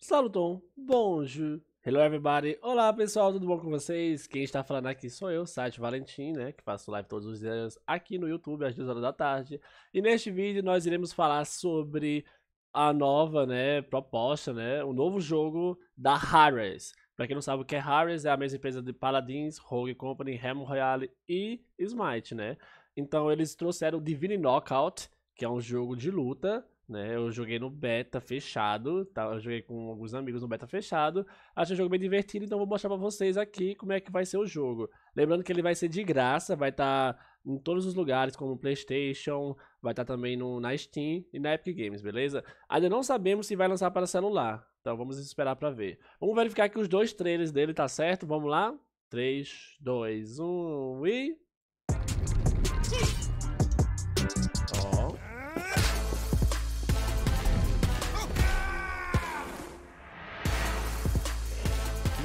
Saluton, bonjour, hello everybody, olá pessoal, tudo bom com vocês? Quem está falando aqui sou eu, Site Valentim, né, que faço live todos os dias aqui no YouTube às 2 horas da tarde. E neste vídeo nós iremos falar sobre a nova, né, proposta, né, o novo jogo da Harris. Para quem não sabe o que é Harris, é a mesma empresa de Paladins, Rogue Company, Remo Royale e Smite, né. Então eles trouxeram o Divine Knockout, que é um jogo de luta, né? Eu joguei no beta fechado, tá? Eu joguei com alguns amigos no beta fechado. Achei o jogo bem divertido, então vou mostrar para vocês aqui como é que vai ser o jogo. Lembrando que ele vai ser de graça, vai estar tá em todos os lugares, como PlayStation, vai estar tá também no, na Steam e na Epic Games, beleza? Ainda não sabemos se vai lançar para celular, então vamos esperar para ver. Vamos verificar que os dois trailers dele tá certo, vamos lá? 3, 2, 1 e...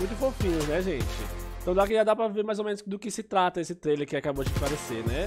muito fofinhos, né, gente? Então daqui já dá pra ver mais ou menos do que se trata esse trailer que acabou de aparecer, né?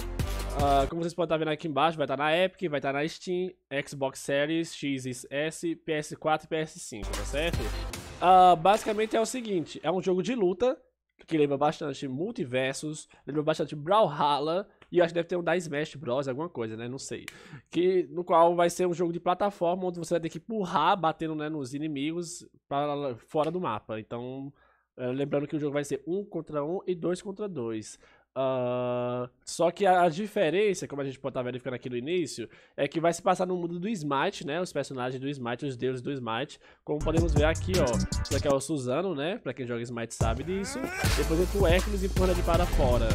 Uh, como vocês podem estar vendo aqui embaixo, vai estar na Epic, vai estar na Steam, Xbox Series, XS, PS4 e PS5, tá certo? Uh, basicamente é o seguinte, é um jogo de luta, que lembra bastante Multiversus, lembra bastante Brawlhalla, e acho que deve ter um da Smash Bros, alguma coisa, né? Não sei. Que, no qual vai ser um jogo de plataforma, onde você vai ter que empurrar, batendo né, nos inimigos para fora do mapa. Então, Uh, lembrando que o jogo vai ser 1 contra 1 e 2 contra 2. Uh, ah, só que a, a, diferença, como a gente pode estar verificando aqui no início, é que vai se passar no mundo do Smite, né? Os personagens do Smite, os deuses do Smite. Como podemos ver aqui, ó. Isso aqui é o Suzano, né? Pra quem joga Smite sabe disso. Depois entra o Hércules e empurra ele para fora.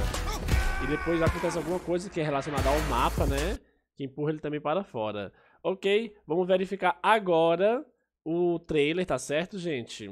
E depois acontece alguma coisa que é relacionada ao mapa, né? Que empurra ele também para fora. Ok, vamos verificar agora o trailer, tá certo, gente?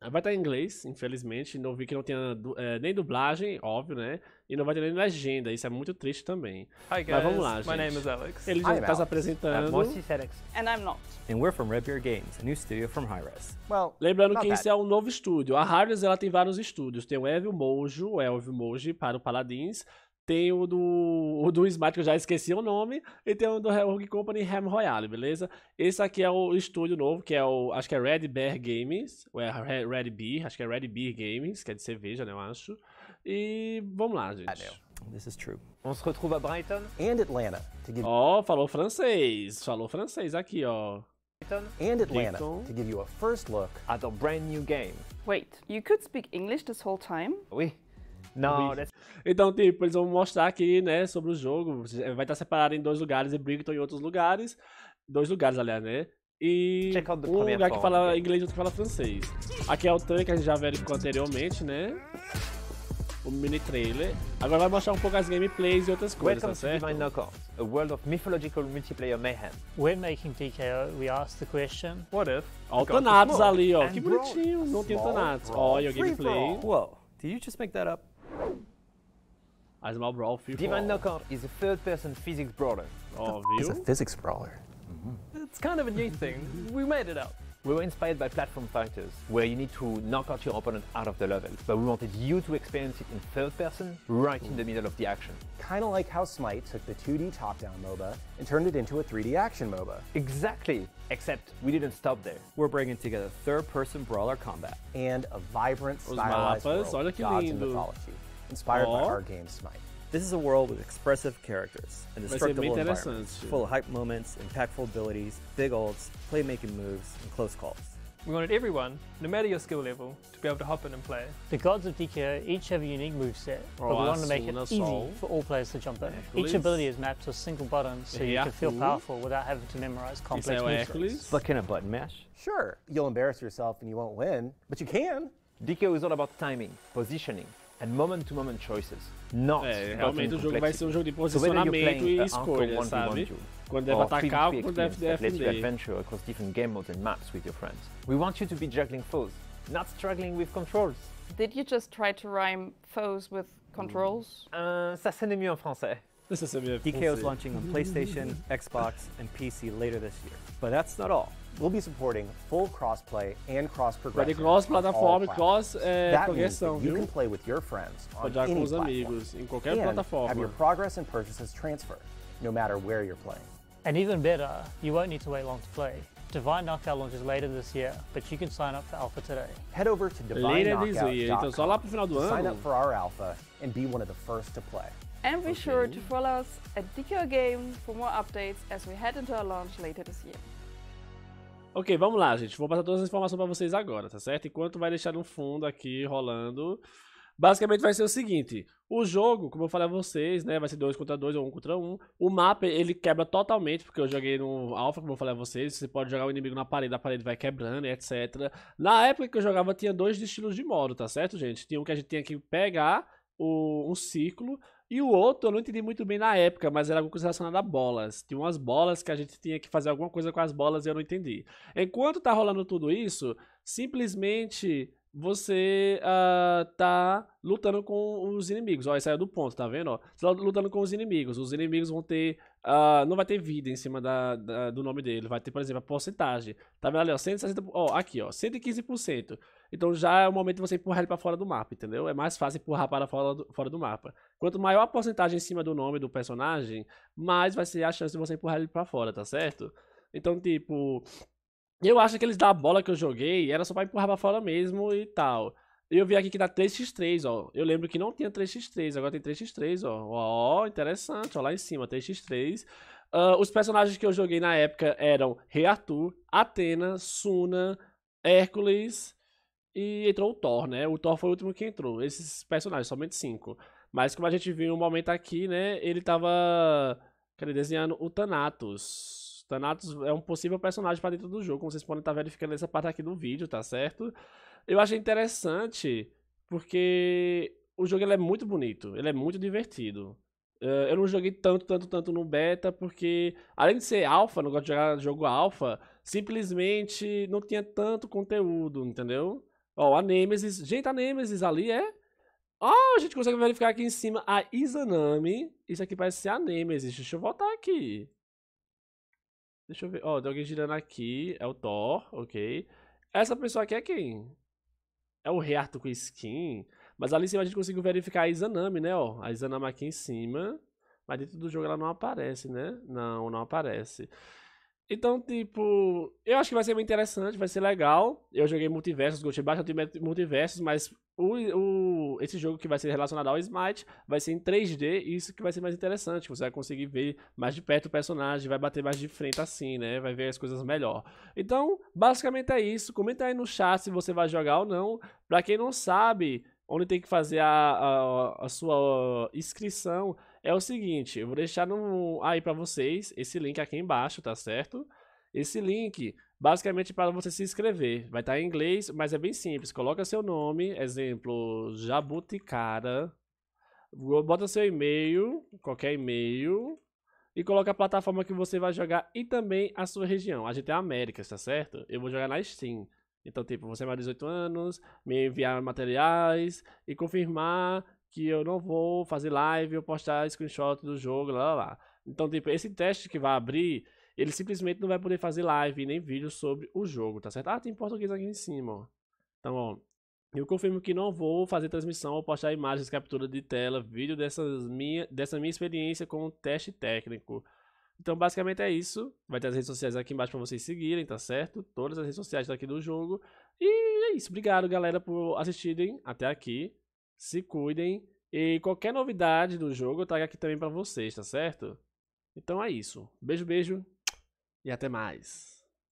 Vai estar em inglês, infelizmente. Não vi que não tenha é, nem dublagem, óbvio, né? E não vai ter nem legenda. Isso é muito triste também. Hi guys, Mas vamos lá, gente. My name is Alex. Ele já está se apresentando. Fedex. And I'm not. And we're from Red Bear Games, a new studio from Hi-Res. Well, Lembrando que isso é um novo estúdio. A Hi-Res, ela tem vários estúdios. Tem o Evil Mojo, o Evil Mojo para o Paladins. Tem o do, o do Smart, que eu já esqueci o nome. E tem o do Rogue Company Ham Royale, beleza? Esse aqui é o estúdio novo, que é o. Acho que é Red Bear Games. Ou é Red Beer, acho que é Red Beer Games, que é de cerveja, né? Eu acho. E vamos lá, gente. This is true. On se retrouve à Brighton and Atlanta. Ó, oh, falou francês. Falou francês aqui, ó. And Atlanta to give you a first look at a brand new game. Wait, you could speak English this whole time? Oui. Não, Então, tipo, eles vão mostrar aqui, né, sobre o jogo. Vai estar separado em dois lugares e Brighton em outros lugares. Dois lugares, aliás, né? E um lugar que fala inglês e outro que fala francês. Aqui é o trailer que a gente já verificou anteriormente, né? O mini trailer. Agora vai mostrar um pouco as gameplays e outras coisas, Welcome tá certo? to Divine Knockout, a world of mythological multiplayer mayhem. When making DKO, we asked the question, What if? Ó, o Thanatos ali, ó. Que bonitinho. Não tem o Thanatos. Olha o gameplay. Whoa, did you just make that up? A Small Brawl Free Divine Knockout is a third-person physics brawler. Oh, It's a physics brawler. Mm -hmm. It's kind of a new thing. we made it up. We were inspired by platform fighters, where you need to knock out your opponent out of the level. But we wanted you to experience it in third person, right in the middle of the action. Kind of like how Smite took the 2D top-down MOBA and turned it into a 3D action MOBA. Exactly, except we didn't stop there. We're bringing together third-person brawler combat. And a vibrant, stylized world of gods and mythology inspired oh. by our game Smite. This is a world with expressive characters, a destructible environment, full of hype moments, impactful abilities, big ults, playmaking moves, and close calls. We wanted everyone, no matter your skill level, to be able to hop in and play. The gods of DKO each have a unique moveset, but we wanted to make it easy for all players to jump in. Each ability is mapped to a single button, so you can feel powerful without having to memorize complex moves. But can a button mash? Sure, you'll embarrass yourself and you won't win, but you can. DKO is all about timing, positioning, and moment-to-moment choices. Not é, realmente o jogo vai ser um jogo de posicionamento e escolha, sabe? Quando deve atacar ou quando deve defender. adventure across different game modes and maps with your friends. We want you to be juggling foes, not struggling with controls. Did you just try to rhyme foes with controls? Uh, ça sonne mieux en français. This is a DKO is launching on PlayStation, Xbox, and PC later this year. But that's not all. We'll be supporting full crossplay and cross progression. cross plataforma, cross é, that progressão, you can play with your friends on Pode any com os amigos em qualquer and plataforma. have your progress and purchases transfer, no matter where you're playing. And even better, you won't need to wait long to play. Divine Knockout launches later this year, but you can sign up for Alpha today. Head over to divineknockout.com to sign up for our Alpha and be one of the first to play. And be okay. sure to follow us at DKO Game for more updates as we head into our launch later this year. Ok, vamos lá, gente. Vou passar todas as informações para vocês agora, tá certo? Enquanto vai deixar no fundo aqui rolando. Basicamente vai ser o seguinte: o jogo, como eu falei a vocês, né, vai ser 2 contra 2 ou 1 um contra 1. Um. O mapa ele quebra totalmente, porque eu joguei no Alpha, como eu falei a vocês. Você pode jogar o inimigo na parede, a parede vai quebrando, etc. Na época que eu jogava, tinha dois estilos de modo, tá certo, gente? Tinha um que a gente tinha que pegar o, um ciclo. E o outro eu não entendi muito bem na época, mas era algo relacionado a bolas. Tinha umas bolas que a gente tinha que fazer alguma coisa com as bolas e eu não entendi. Enquanto tá rolando tudo isso, simplesmente você uh, tá lutando com os inimigos. Ó, aí é do ponto, tá vendo? Ó, você tá lutando com os inimigos. Os inimigos vão ter. Uh, não vai ter vida em cima da, da, do nome dele. Vai ter, por exemplo, a porcentagem. Tá vendo ali, ó? 160. Ó, aqui, ó. 115%. Então já é o momento de você empurrar ele para fora do mapa, entendeu? É mais fácil empurrar para fora do, fora do mapa. Quanto maior a porcentagem em cima do nome do personagem, mais vai ser a chance de você empurrar ele para fora, tá certo? Então, tipo. Eu acho que eles da bola que eu joguei era só pra empurrar pra fora mesmo e tal. Eu vi aqui que dá 3x3, ó. Eu lembro que não tinha 3x3, agora tem 3x3, ó. Ó, interessante, ó, lá em cima, 3x3. Uh, os personagens que eu joguei na época eram Rei Atena, Suna, Hércules e entrou o Thor, né? O Thor foi o último que entrou. Esses personagens, somente cinco. Mas como a gente viu no momento aqui, né? Ele tava quer desenhando o Thanatos. Thanatos é um possível personagem para dentro do jogo, como vocês podem estar verificando nessa parte aqui do vídeo, tá certo? Eu achei interessante porque o jogo ele é muito bonito, ele é muito divertido. Uh, eu não joguei tanto, tanto, tanto no beta, porque além de ser alfa, não gosto de jogar jogo alfa, simplesmente não tinha tanto conteúdo, entendeu? Ó, a Nemesis, gente, a Nemesis ali é... Ó, oh, a gente consegue verificar aqui em cima a Izanami, isso aqui parece ser a Nemesis, deixa eu voltar aqui. Deixa eu ver. Ó, oh, tem alguém girando aqui. É o Thor, ok. Essa pessoa aqui é quem? É o Reato com skin. Mas ali em cima a gente conseguiu verificar a Izanami, né? Ó, a Izanami aqui em cima. Mas dentro do jogo ela não aparece, né? Não, não aparece. Então, tipo, eu acho que vai ser muito interessante, vai ser legal. Eu joguei multiversos, gostei bastante de multiversos, mas o, o, esse jogo que vai ser relacionado ao Smite vai ser em 3D e isso que vai ser mais interessante. Você vai conseguir ver mais de perto o personagem, vai bater mais de frente assim, né? Vai ver as coisas melhor. Então, basicamente é isso. Comenta aí no chat se você vai jogar ou não. Pra quem não sabe, onde tem que fazer a, a, a sua inscrição é o seguinte, eu vou deixar no, aí para vocês esse link aqui embaixo, tá certo? Esse link, basicamente para você se inscrever, vai estar tá em inglês, mas é bem simples. Coloca seu nome, exemplo, Jabuticara, bota seu e-mail, qualquer e-mail, e coloca a plataforma que você vai jogar e também a sua região. A gente é Américas, tá certo? Eu vou jogar na Steam. Então, tipo, você é mais de 18 anos, me enviar materiais e confirmar que eu não vou fazer live ou postar screenshot do jogo, lá, lá, lá. Então, tipo, esse teste que vai abrir, ele simplesmente não vai poder fazer live nem vídeo sobre o jogo, tá certo? Ah, tem português aqui em cima, ó. Então, ó, eu confirmo que não vou fazer transmissão ou postar imagens, captura de tela, vídeo dessas minha, dessa minha experiência com o teste técnico. Então, basicamente é isso. Vai ter as redes sociais aqui embaixo para vocês seguirem, tá certo? Todas as redes sociais daqui do jogo. E é isso. Obrigado, galera, por assistirem até aqui. Se cuidem. E qualquer novidade do jogo eu trago aqui também para vocês, tá certo? Então é isso. Beijo, beijo. E até mais.